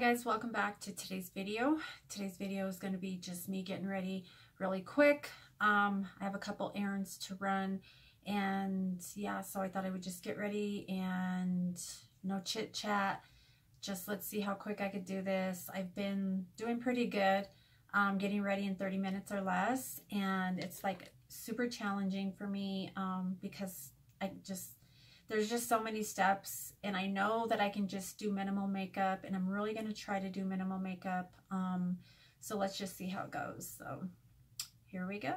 guys, welcome back to today's video. Today's video is going to be just me getting ready really quick. Um, I have a couple errands to run and yeah, so I thought I would just get ready and no chit chat. Just let's see how quick I could do this. I've been doing pretty good, um, getting ready in 30 minutes or less and it's like super challenging for me um, because I just there's just so many steps and I know that I can just do minimal makeup and I'm really going to try to do minimal makeup. Um, so let's just see how it goes. So here we go.